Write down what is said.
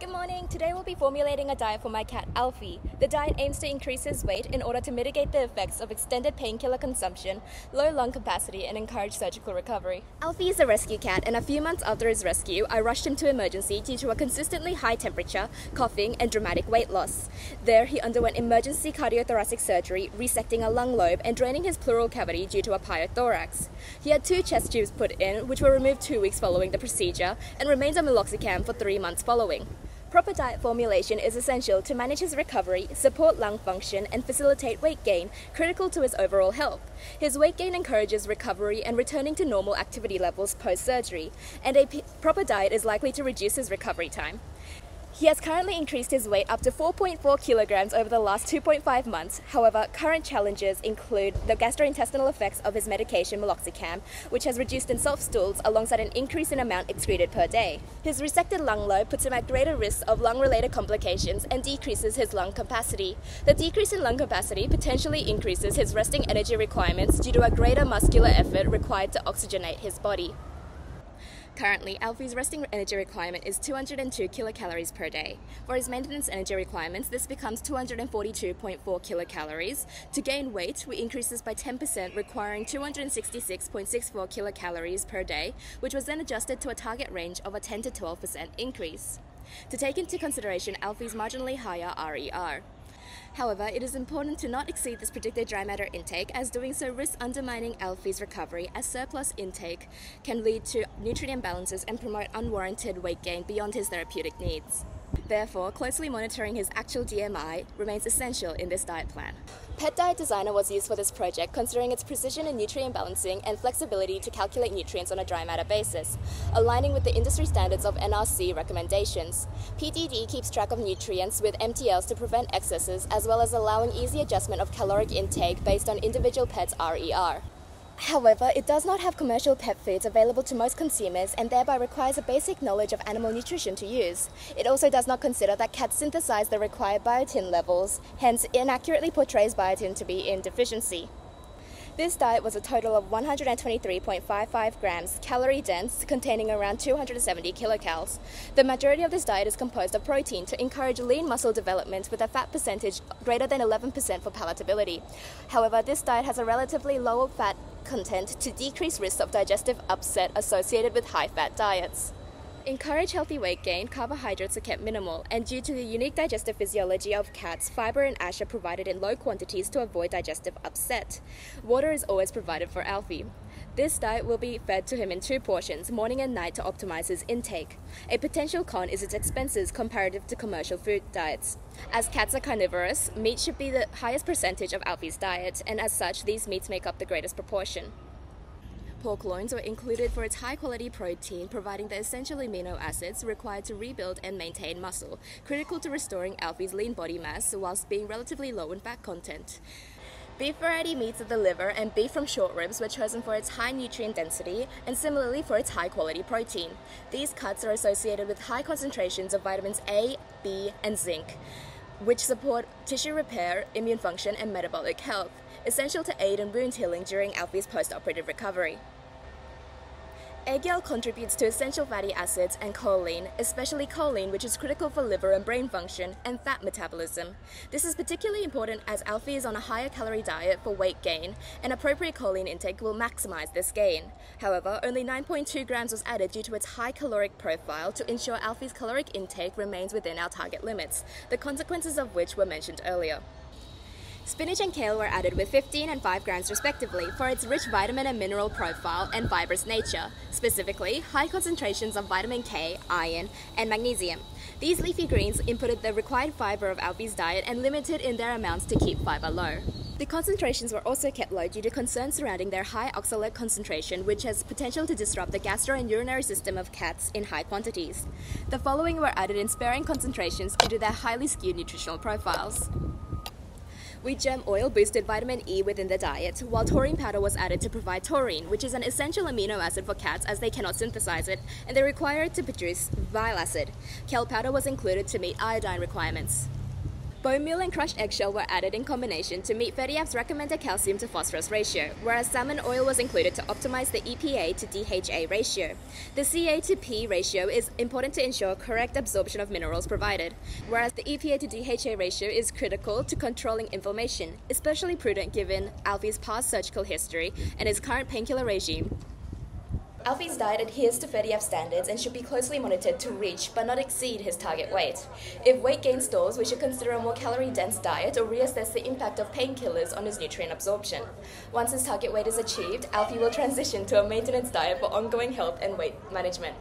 Good morning. Today we'll be formulating a diet for my cat Alfie. The diet aims to increase his weight in order to mitigate the effects of extended painkiller consumption, low lung capacity, and encourage surgical recovery. Alfie is a rescue cat, and a few months after his rescue, I rushed him to emergency due to a consistently high temperature, coughing, and dramatic weight loss. There, he underwent emergency cardiothoracic surgery, resecting a lung lobe and draining his pleural cavity due to a pyothorax. He had two chest tubes put in, which were removed two weeks following the procedure, and remains on meloxicam for three months following. Proper diet formulation is essential to manage his recovery, support lung function, and facilitate weight gain, critical to his overall health. His weight gain encourages recovery and returning to normal activity levels post surgery, and a proper diet is likely to reduce his recovery time. He has currently increased his weight up to 4.4 kilograms over the last 2.5 months. However, current challenges include the gastrointestinal effects of his medication meloxicam, which has reduced in soft stools alongside an increase in amount excreted per day. His resected lung lobe puts him at greater risk of lung-related complications and decreases his lung capacity. The decrease in lung capacity potentially increases his resting energy requirements due to a greater muscular effort required to oxygenate his body. Currently, Alfie's resting energy requirement is 202 kilocalories per day. For his maintenance energy requirements, this becomes 242.4 kilocalories. To gain weight, we increase this by 10%, requiring 266.64 kilocalories per day, which was then adjusted to a target range of a 10 to 12% increase. To take into consideration Alfie's marginally higher RER. However, it is important to not exceed this predicted dry matter intake as doing so risks undermining Alfie's recovery as surplus intake can lead to nutrient imbalances and promote unwarranted weight gain beyond his therapeutic needs. Therefore, closely monitoring his actual DMI remains essential in this diet plan. Pet Diet Designer was used for this project considering its precision in nutrient balancing and flexibility to calculate nutrients on a dry matter basis, aligning with the industry standards of NRC recommendations. PDD keeps track of nutrients with MTLs to prevent excesses as well as allowing easy adjustment of caloric intake based on individual pets' RER. However, it does not have commercial pet foods available to most consumers and thereby requires a basic knowledge of animal nutrition to use. It also does not consider that cats synthesize the required biotin levels, hence inaccurately portrays biotin to be in deficiency. This diet was a total of 123.55 grams, calorie dense, containing around 270 kilocalories. The majority of this diet is composed of protein to encourage lean muscle development with a fat percentage greater than 11% for palatability. However, this diet has a relatively lower fat content to decrease risk of digestive upset associated with high fat diets. Encourage healthy weight gain, carbohydrates are kept minimal, and due to the unique digestive physiology of cats, fiber and ash are provided in low quantities to avoid digestive upset. Water is always provided for Alfie. This diet will be fed to him in two portions, morning and night, to optimize his intake. A potential con is its expenses comparative to commercial food diets. As cats are carnivorous, meat should be the highest percentage of Alfie's diet, and as such, these meats make up the greatest proportion. Pork loins were included for its high quality protein, providing the essential amino acids required to rebuild and maintain muscle, critical to restoring Alfie's lean body mass whilst being relatively low in fat content. Beef variety meats of the liver and beef from short ribs were chosen for its high nutrient density and similarly for its high quality protein. These cuts are associated with high concentrations of vitamins A, B, and zinc, which support tissue repair, immune function, and metabolic health essential to aid in wound healing during Alfie's post-operative recovery. Egg yolk contributes to essential fatty acids and choline, especially choline, which is critical for liver and brain function and fat metabolism. This is particularly important as Alfie is on a higher calorie diet for weight gain, and appropriate choline intake will maximize this gain. However, only 9.2 grams was added due to its high caloric profile to ensure Alfie's caloric intake remains within our target limits, the consequences of which were mentioned earlier. Spinach and kale were added with 15 and 5 grams respectively for its rich vitamin and mineral profile and fibrous nature, specifically high concentrations of vitamin K, iron, and magnesium. These leafy greens inputted the required fiber of Alfie's diet and limited in their amounts to keep fiber low. The concentrations were also kept low due to concerns surrounding their high oxalate concentration, which has potential to disrupt the gastro and urinary system of cats in high quantities. The following were added in sparing concentrations due to their highly skewed nutritional profiles. Wheat germ oil boosted vitamin E within the diet, while taurine powder was added to provide taurine, which is an essential amino acid for cats as they cannot synthesize it, and they require it to produce bile acid. Kelp powder was included to meet iodine requirements. Bone meal and crushed eggshell were added in combination to meet FEDIAF's recommended calcium to phosphorus ratio, whereas salmon oil was included to optimize the EPA to DHA ratio. The CA to P ratio is important to ensure correct absorption of minerals provided, whereas the EPA to DHA ratio is critical to controlling inflammation, especially prudent given Alfie's past surgical history and his current painkiller regime. Alfie's diet adheres to FEDIAF standards and should be closely monitored to reach but not exceed his target weight. If weight gain stalls, we should consider a more calorie dense diet or reassess the impact of painkillers on his nutrient absorption. Once his target weight is achieved, Alfie will transition to a maintenance diet for ongoing health and weight management.